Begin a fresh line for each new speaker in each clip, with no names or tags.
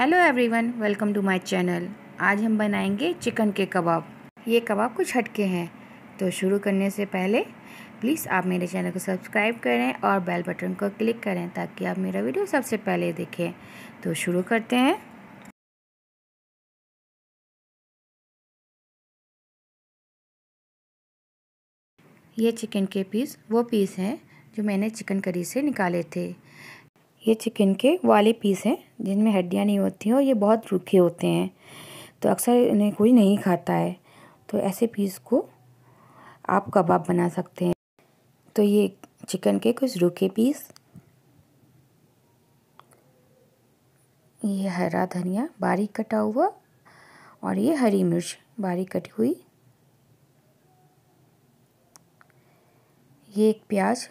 Hello everyone welcome to my channel आज हम बनाएँगे चिकन के कबाब। ये कबाब कुछ हटके हैं। तो शुरू करने से पहले प्लीज़ आप मेरे चैनल को सब्सक्राइब करें और बेल बटन को क्लिक करें ताकि आप मेरा वीडियो सबसे पहले देखें। तो शुरू करते हैं। ये चिकन के पीस वो पीस हैं जो मैंने चिकन करी से निकाले थे। ये चिकन के वाले पीस हैं, जिनमें हड्डियाँ नहीं होती हैं और ये बहुत रूखे होते हैं। तो अक्सर इन्हें कोई नहीं खाता है। तो ऐसे पीस को आप कबाब बना सकते हैं। तो ये चिकन के कुछ रूखे पीस। ये हरा धनिया बारीक कटा हुआ और ये हरी मिर्च बारीक कटी हुई। ये एक प्याज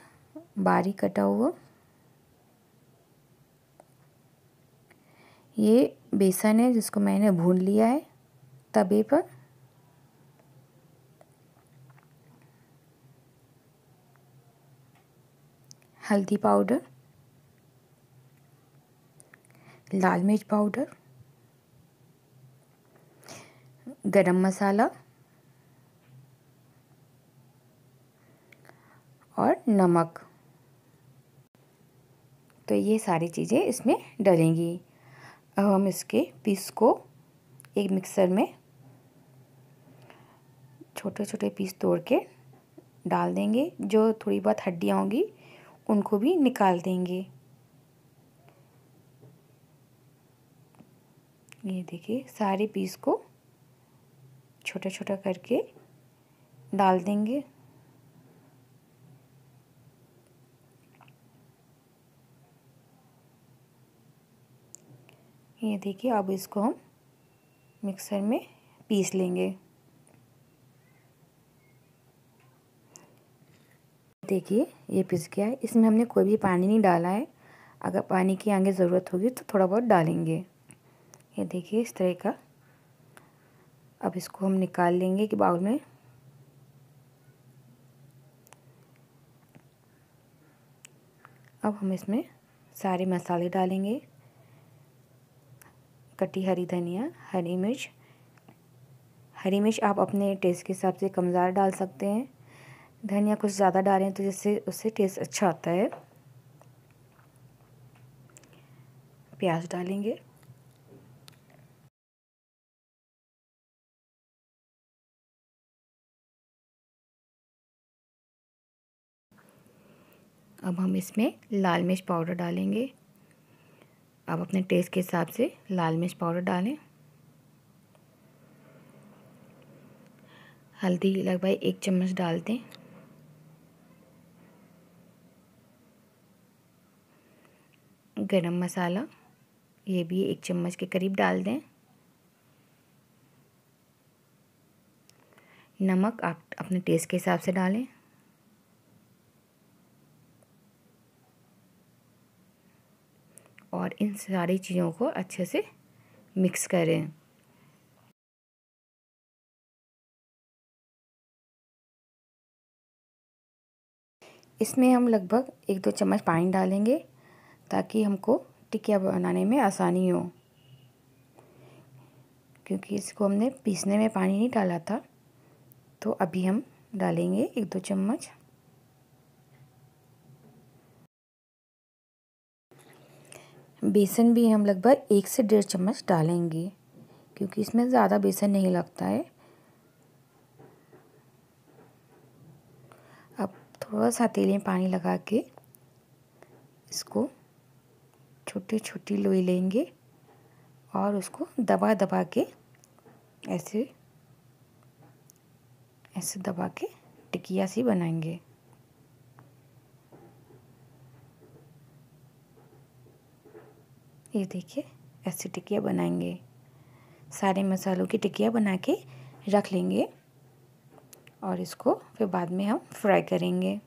बारीक कटा हुआ। ये बेसन है जिसको मैंने भून लिया है तवे पर। हल्दी पाउडर, लाल मिर्च पाउडर, गरम मसाला और नमक। तो ये सारी चीज़ें इसमें डलेंगी। अब हम इसके पीस को एक मिक्सर में छोटे छोटे पीस तोड़ के डाल देंगे। जो थोड़ी बहुत हड्डियाँ होंगी, उनको भी निकाल देंगे। ये देखिए, सारे पीस को छोटा छोटा करके डाल देंगे। ये देखिए, अब इसको हम मिक्सर में पीस लेंगे। देखिए, ये पिस गया है। इसमें हमने कोई भी पानी नहीं डाला है। अगर पानी की आगे ज़रूरत होगी तो थोड़ा बहुत डालेंगे। ये देखिए, इस तरह का। अब इसको हम निकाल लेंगे कि बाउल में। अब हम इसमें सारे मसाले डालेंगे। कटी हरी धनिया, हरी मिर्च। हरी मिर्च आप अपने टेस्ट के हिसाब से कम ज़्यादा डाल सकते हैं। धनिया कुछ ज़्यादा डालें तो जिससे उससे टेस्ट अच्छा आता है। प्याज डालेंगे। अब हम इसमें लाल मिर्च पाउडर डालेंगे। आप अपने टेस्ट के हिसाब से लाल मिर्च पाउडर डालें। हल्दी लगभग एक चम्मच डाल दें। गरम मसाला, ये भी एक चम्मच के करीब डाल दें। नमक आप अपने टेस्ट के हिसाब से डालें। और इन सारी चीज़ों को अच्छे से मिक्स करें। इसमें हम लगभग एक दो चम्मच पानी डालेंगे ताकि हमको टिकिया बनाने में आसानी हो। क्योंकि इसको हमने पीसने में पानी नहीं डाला था तो अभी हम डालेंगे एक दो चम्मच बेसन भी हम लगभग एक से डेढ़ चम्मच डालेंगे, क्योंकि इसमें ज़्यादा बेसन नहीं लगता है। अब थोड़ा सा तेल में पानी लगा के इसको छोटी छोटी लोई लेंगे और उसको दबा दबा के ऐसे ऐसे दबा के टिकिया सी बनाएँगे। ये देखिए, ऐसी टिकिया बनाएँगे। सारे मसालों की टिकिया बना के रख लेंगे और इसको फिर बाद में हम फ्राई करेंगे।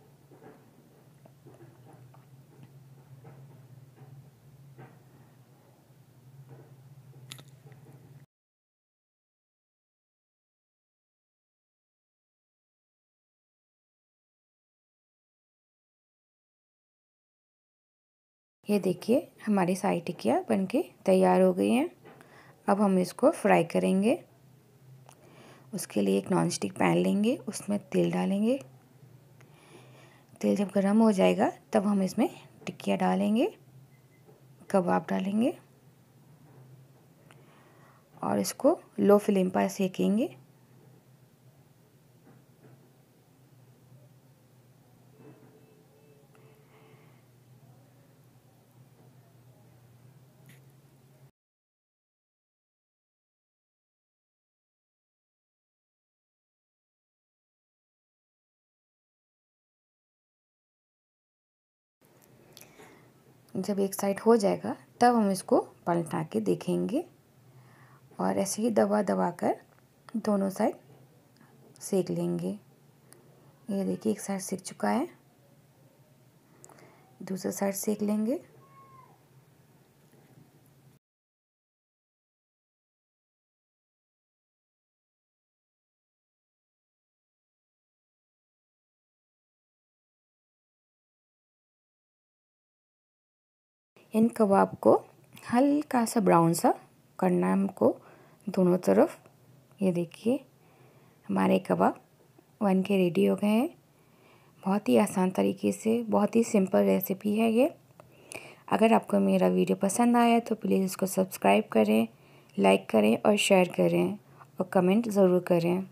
ये देखिए, हमारी साई टिकिया बनके तैयार हो गई हैं। अब हम इसको फ्राई करेंगे। उसके लिए एक नॉन स्टिक पैन लेंगे, उसमें तेल डालेंगे। तेल जब गर्म हो जाएगा, तब हम इसमें टिक्कियाँ डालेंगे, कबाब डालेंगे और इसको लो फ्लेम पर सेकेंगे। जब एक साइड हो जाएगा, तब हम इसको पलटा के देखेंगे। और ऐसे ही दबा दबा कर दोनों साइड सेक लेंगे। ये देखिए, एक साइड सेक चुका है। दूसरा साइड सेक लेंगे। इन कबाब को हल्का सा ब्राउन सा करना है हमको दोनों तरफ़। ये देखिए, हमारे कबाब बन के रेडी हो गए हैं। बहुत ही आसान तरीके से, बहुत ही सिंपल रेसिपी है ये। अगर आपको मेरा वीडियो पसंद आया तो प्लीज़ इसको सब्सक्राइब करें लाइक करें और शेयर करें और कमेंट ज़रूर करें।